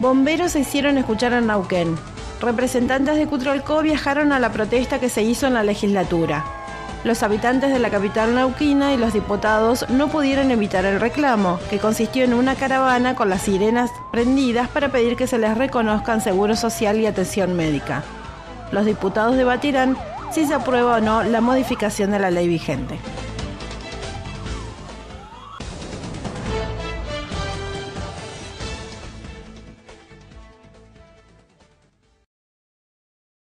Bomberos se hicieron escuchar en Nauquén. Representantes de Cutralcó viajaron a la protesta que se hizo en la legislatura. Los habitantes de la capital nauquina y los diputados no pudieron evitar el reclamo, que consistió en una caravana con las sirenas prendidas para pedir que se les reconozcan seguro social y atención médica. Los diputados debatirán si se aprueba o no la modificación de la ley vigente.